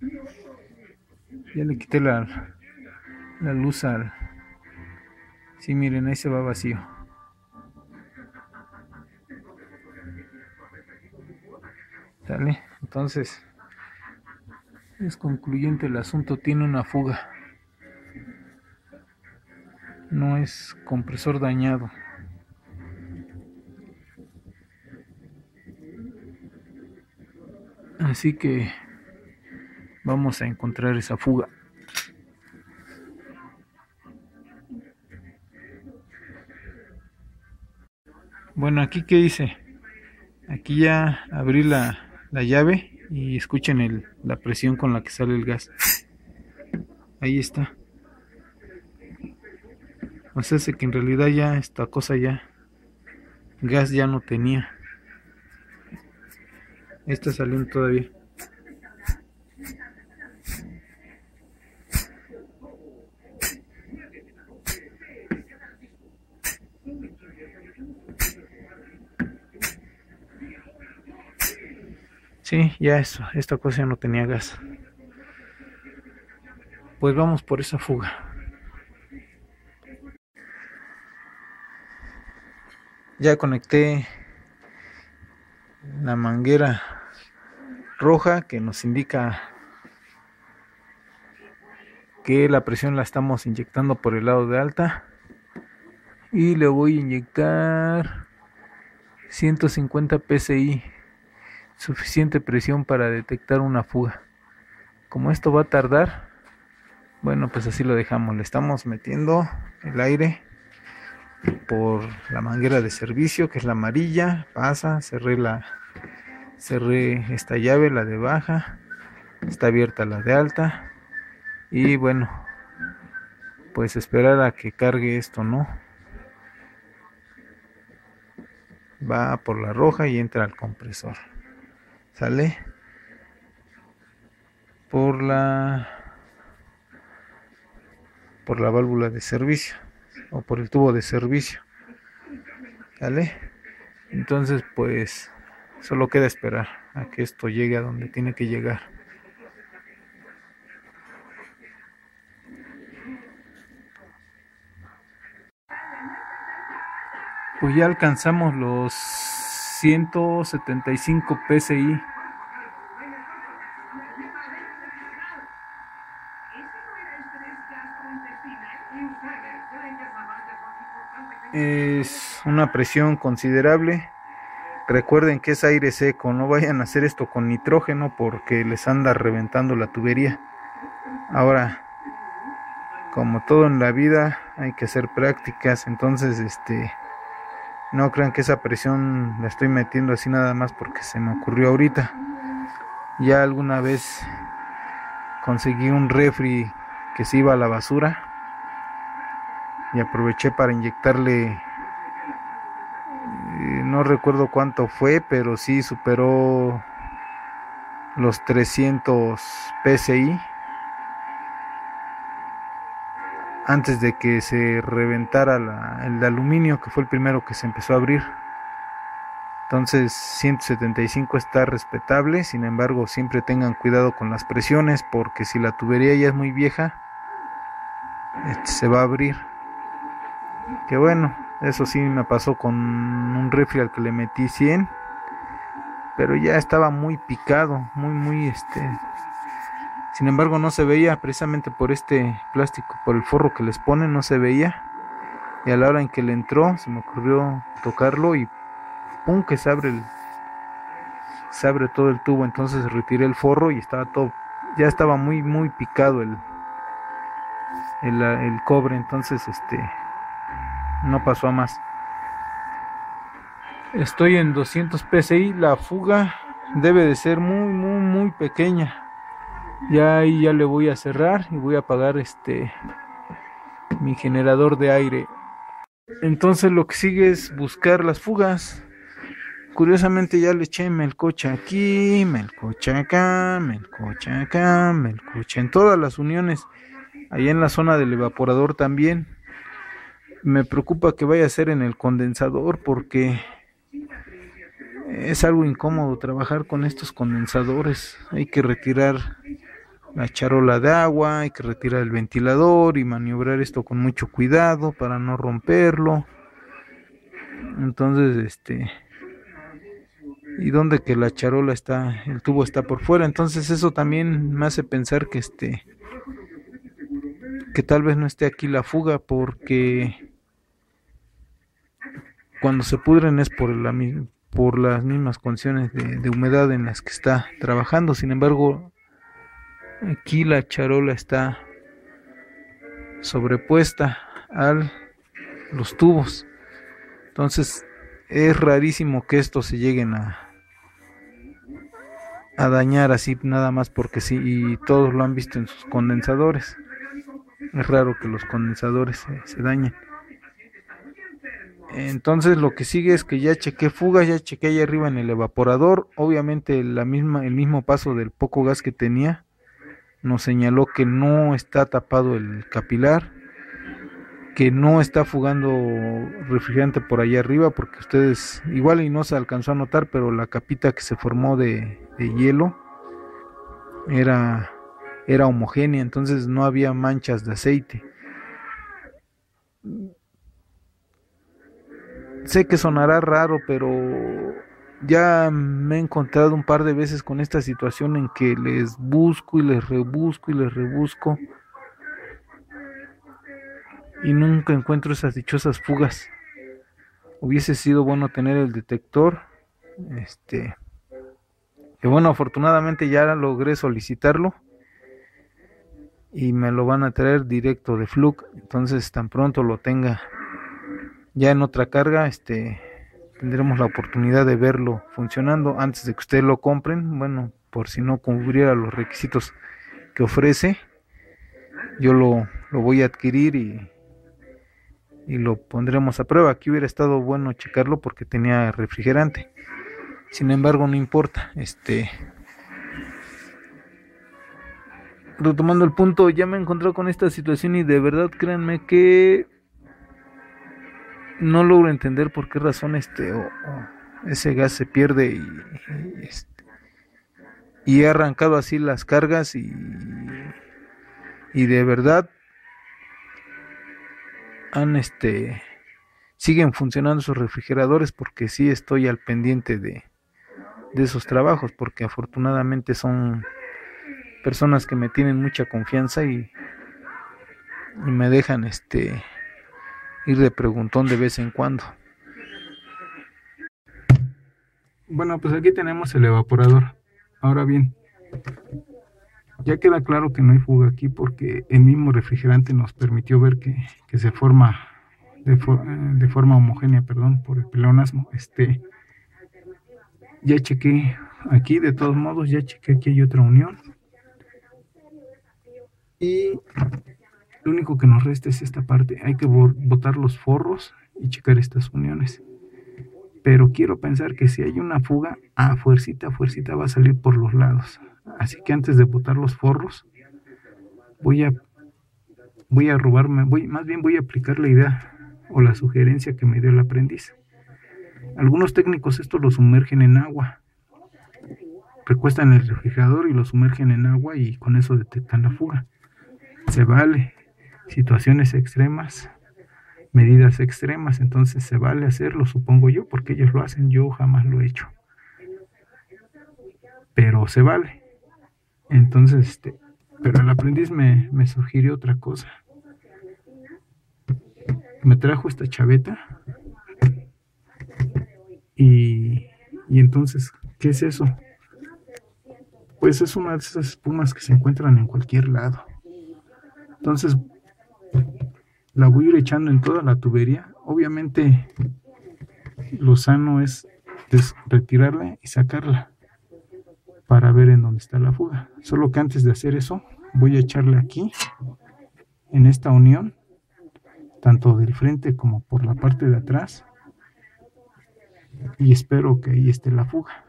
Ya le quité la, la luz al... Sí, miren, ahí se va vacío. ¿Sale? Entonces, es concluyente el asunto, tiene una fuga. No es compresor dañado. Así que vamos a encontrar esa fuga. Bueno, aquí qué dice. Aquí ya abrí la, la llave y escuchen el, la presión con la que sale el gas. Ahí está. O sea, que en realidad ya esta cosa ya gas ya no tenía. Está saliendo todavía. Sí, ya eso, esta cosa ya no tenía gas. Pues vamos por esa fuga. Ya conecté la manguera roja que nos indica que la presión la estamos inyectando por el lado de alta y le voy a inyectar 150 psi suficiente presión para detectar una fuga. Como esto va a tardar, bueno, pues así lo dejamos. Le estamos metiendo el aire por la manguera de servicio, que es la amarilla. Pasa, cerré la cerré esta llave, la de baja. Está abierta la de alta. Y bueno, pues esperar a que cargue esto, ¿no? Va por la roja y entra al compresor sale por la por la válvula de servicio o por el tubo de servicio. Sale. Entonces pues solo queda esperar a que esto llegue a donde tiene que llegar. Pues ya alcanzamos los 175 PSI. Es una presión considerable. Recuerden que es aire seco, no vayan a hacer esto con nitrógeno porque les anda reventando la tubería. Ahora, como todo en la vida, hay que hacer prácticas, entonces este no crean que esa presión la estoy metiendo así nada más porque se me ocurrió ahorita. Ya alguna vez conseguí un refri que se iba a la basura y aproveché para inyectarle eh, no recuerdo cuánto fue, pero sí superó los 300 PSI antes de que se reventara el de aluminio, que fue el primero que se empezó a abrir. Entonces 175 está respetable, sin embargo siempre tengan cuidado con las presiones porque si la tubería ya es muy vieja, este, se va a abrir. Que bueno, eso sí me pasó con un rifle al que le metí 100, pero ya estaba muy picado, muy muy este sin embargo, no se veía precisamente por este plástico, por el forro que les ponen, no se veía. Y a la hora en que le entró, se me ocurrió tocarlo y pum, que se abre el, se abre todo el tubo. Entonces retiré el forro y estaba todo, ya estaba muy, muy picado el, el, el cobre. Entonces, este, no pasó a más. Estoy en 200 PSI, la fuga debe de ser muy, muy, muy pequeña ya ahí ya le voy a cerrar y voy a apagar este mi generador de aire. Entonces lo que sigue es buscar las fugas. Curiosamente ya le eché melcocha aquí melcocha acá melcocha acá melcocha en todas las uniones. Allá en la zona del evaporador también. Me preocupa que vaya a ser en el condensador porque es algo incómodo trabajar con estos condensadores. Hay que retirar la charola de agua, hay que retirar el ventilador y maniobrar esto con mucho cuidado para no romperlo. Entonces, este y donde que la charola está, el tubo está por fuera, entonces eso también me hace pensar que este que tal vez no esté aquí la fuga porque cuando se pudren es por la por las mismas condiciones de, de humedad en las que está trabajando. Sin embargo, aquí la charola está sobrepuesta a los tubos. Entonces es rarísimo que estos se lleguen a, a dañar así nada más porque sí y todos lo han visto en sus condensadores. Es raro que los condensadores se, dañen. Entonces lo que sigue es que ya chequé fugas, ya chequé ahí arriba en el evaporador. Obviamente la misma, el mismo paso del poco gas que tenía nos señaló que no está tapado el capilar, que no está fugando refrigerante por allá arriba, porque ustedes igual y no se alcanzó a notar, pero la capita que se formó de, hielo era, era homogénea, entonces no había manchas de aceite. Sé que sonará raro, pero ya me he encontrado un par de veces con esta situación en que les busco y les rebusco y les rebusco. Y nunca encuentro esas dichosas fugas. Hubiese sido bueno tener el detector, este, que bueno, afortunadamente ya logré solicitarlo. Y me lo van a traer directo de Fluke, entonces tan pronto lo tenga ya en otra carga este tendremos la oportunidad de verlo funcionando antes de que ustedes lo compren. Bueno por si no cubriera los requisitos que ofrece yo lo, lo voy a adquirir y, y lo pondremos a prueba. Aquí hubiera estado bueno checarlo porque tenía refrigerante. Sin embargo no importa este retomando el punto ya me he encontrado con esta situación y de verdad créanme que no logro entender por qué razón este ese gas se pierde y, este, y he arrancado así las cargas y, y de verdad han este siguen funcionando sus refrigeradores porque sí estoy al pendiente de, de esos trabajos porque afortunadamente son personas que me tienen mucha confianza y, y me dejan este ir de preguntón de vez en cuando. Bueno, pues aquí tenemos el evaporador. Ahora bien, ya queda claro que no hay fuga aquí porque el mismo refrigerante nos permitió ver que, se forma de, de, forma homogénea, perdón, por el pleonasmo. Este, ya chequé aquí, de todos modos, ya chequé que hay otra unión. Y lo único que nos resta es esta parte. Hay que botar los forros y checar estas uniones. Pero quiero pensar que si hay una fuga, a fuercita, fuercita va a salir por los lados. Así que antes de botar los forros, voy a voy a robarme, voy, más bien voy a aplicar la idea o la sugerencia que me dio el aprendiz. Algunos técnicos esto lo sumergen en agua. Recuestan el refrigerador y lo sumergen en agua y con eso detectan la fuga. Se vale, situaciones extremas, medidas extremas, entonces se vale hacerlo, supongo yo, porque ellos lo hacen, yo jamás lo he hecho. Pero se vale. Entonces, este, pero el aprendiz me, me sugirió otra cosa. Me trajo esta chaveta y, y entonces, ¿qué es eso? Pues es una de esas espumas que se encuentran en cualquier lado. Entonces la voy a ir echando en toda la tubería. Obviamente lo sano es, retirarla y sacarla para ver en dónde está la fuga. Solo que antes de hacer eso voy a echarle aquí en esta unión tanto del frente como por la parte de atrás y espero que ahí esté la fuga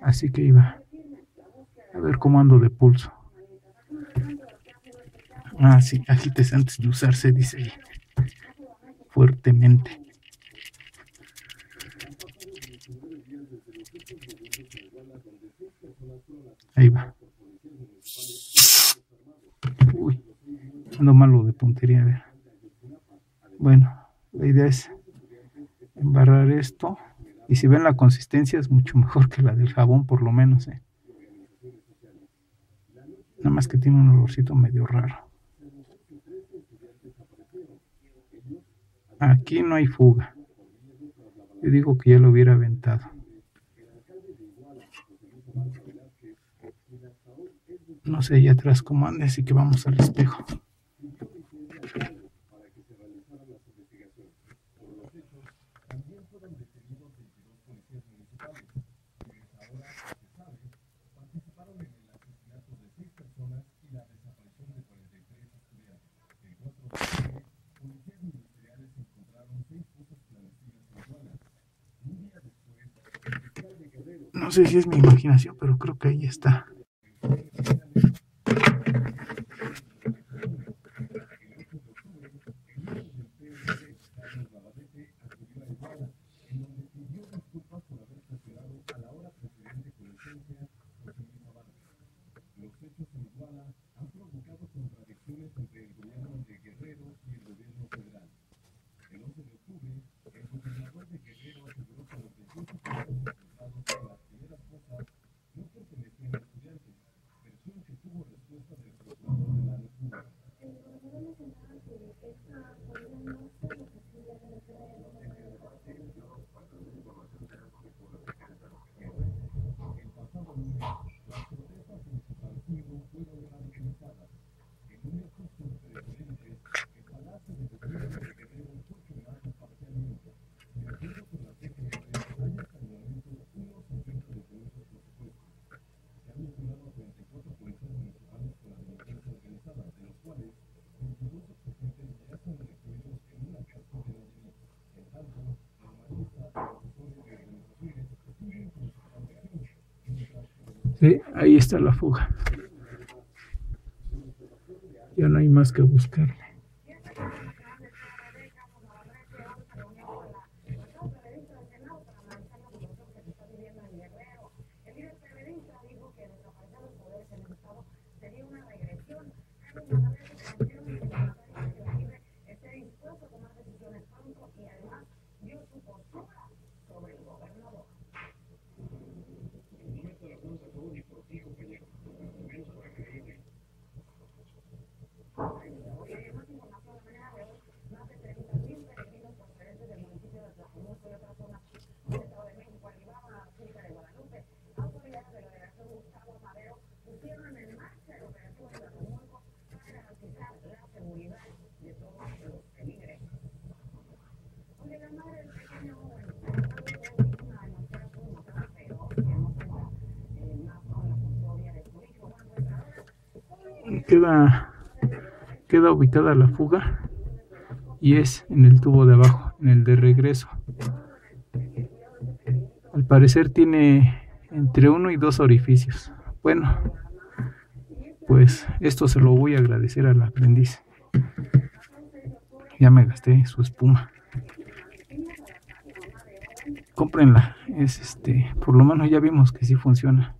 así que iba a ver cómo ando de pulso Ah, sí, agites antes de usarse, dice ahí. Fuertemente. Ahí va. ando malo de puntería. Bueno, la idea es embarrar esto. Y si ven la consistencia es mucho mejor que la del jabón, por lo menos. ¿eh? Nada más que tiene un olorcito medio raro. Aquí no hay fuga. Yo digo que ya lo hubiera aventado. No sé allá atrás cómo ande, así que vamos al espejo. Sé si es mi imaginación, pero creo que ahí está. Ahí está la fuga. Ya no hay más que buscarle. Queda, ubicada la fuga y es en el tubo de abajo, en el de regreso. Al parecer tiene entre uno y dos orificios. Bueno, pues esto se lo voy a agradecer al aprendiz. Ya me gasté su espuma. Cómprenla, es este, por lo menos ya vimos que sí funciona.